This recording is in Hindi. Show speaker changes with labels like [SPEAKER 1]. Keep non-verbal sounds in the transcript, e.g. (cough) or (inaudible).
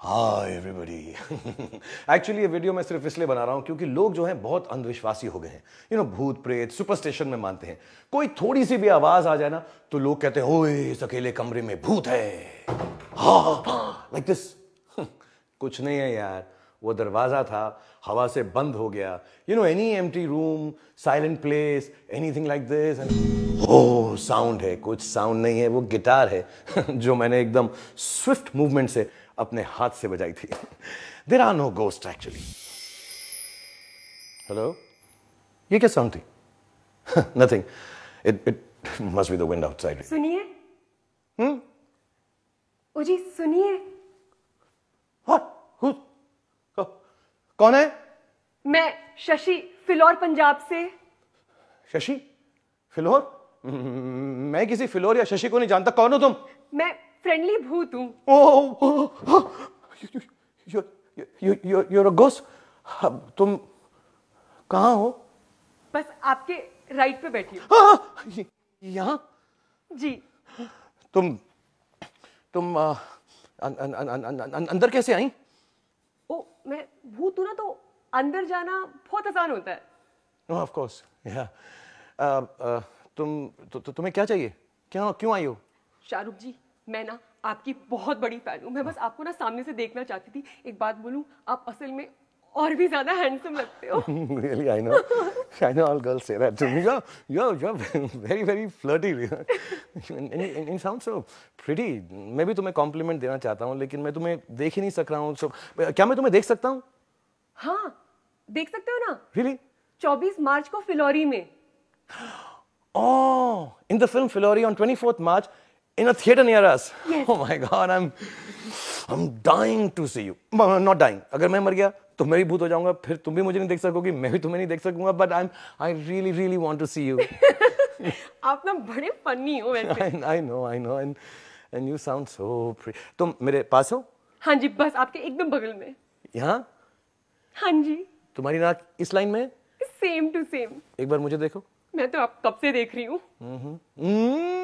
[SPEAKER 1] हाय एवरीबॉडी एक्चुअली ये वीडियो मैं सिर्फ़ इसलिए बना रहा हूँ क्योंकि लोग जो हैं बहुत अंधविश्वासी हो गए हैं। यू नो भूत, प्रेत सुपरस्टिशन में मानते हैं। कोई थोड़ी सी भी आवाज़ आ जाए ना तो लोग कहते हैं, ओए, इस अकेले कमरे में भूत है। लाइक दिस (laughs) कुछ नहीं है यार। वो दरवाज़ा था, हवा से बंद हो गया। You know any empty room silent place anything like this oh sound है। कुछ साउंड नहीं है, वो गिटार है, (laughs) जो मैंने एकदम स्विफ्ट मूवमेंट से अपने हाथ से बजाई थी। There are no ghost actually hello ये क्या साउंड थी? Nothing it it must be the wind outside
[SPEAKER 2] सुनिए। हम्म ओ जी सुनिए
[SPEAKER 1] व्हाट हु कौन है?
[SPEAKER 2] मैं शशि फिलौर पंजाब से।
[SPEAKER 1] शशि? फिलौर? मैं किसी फिलौर या शशि को नहीं जानता। कौन हो तुम?
[SPEAKER 2] मैं फ्रेंडली भूत हूँ।
[SPEAKER 1] यूर अ गोस्ट तुम कहाँ हो?
[SPEAKER 2] बस आपके राइट पे बैठी हूँ।
[SPEAKER 1] यहाँ?
[SPEAKER 2] जी।
[SPEAKER 1] तुम तुम आ, अन, अन, अन, अंदर कैसे आई?
[SPEAKER 2] ओ मैं भूत हूँ ना तो अंदर जाना बहुत आसान होता है।
[SPEAKER 1] ऑफ़ कोर्स या तुम तु, तु, तुम्हें क्या चाहिए? क्या क्यों आई हो?
[SPEAKER 2] शाहरुख जी मैं ना आपकी बहुत बड़ी फ़ैन हूँ। मैं बस आपको ना सामने से देखना चाहती थी। एक बात बोलूँ आप असल में और भी ज़्यादा हैंडसम लगते हो।
[SPEAKER 1] Really I know I know all girls से that to me yo yo very very flirty in sound so pretty मैं भी तुम्हें कॉम्प्लीमेंट देना चाहता हूँ लेकिन मैं तुम्हें देख ही नहीं सक रहा हूँ। So, क्या मैं तुम्हें देख सकता हूँ?
[SPEAKER 2] हाँ देख सकते हो ना?
[SPEAKER 1] रियली
[SPEAKER 2] चौबीस मार्च को फिलोरी में।
[SPEAKER 1] ओ in the film Phillauri on twenty fourth in a theater near us.
[SPEAKER 2] Yes.
[SPEAKER 1] Oh my God, I'm I'm dying to see you. Not dying. अगर मैं मर गया तो मैं भी भूत हो जाऊँगा फिर तुम भी मुझे नहीं देख सकोगी मैं भी तुम्हें नहीं देख सकूँगा but I am I really really want to see you
[SPEAKER 2] आप ना बड़े फनी हो वैसे
[SPEAKER 1] I know I know and and you sound so तुम मेरे पास हो
[SPEAKER 2] हाँ जी बस आपके एकदम बगल में
[SPEAKER 1] यहाँ
[SPEAKER 2] हाँ जी
[SPEAKER 1] तुम्हारी नाक इस लाइन में
[SPEAKER 2] सेम टू सेम
[SPEAKER 1] एक बार मुझे देखो
[SPEAKER 2] मैं तो आप कब से देख रही हूँ
[SPEAKER 1] mm-hmm. mm-hmm.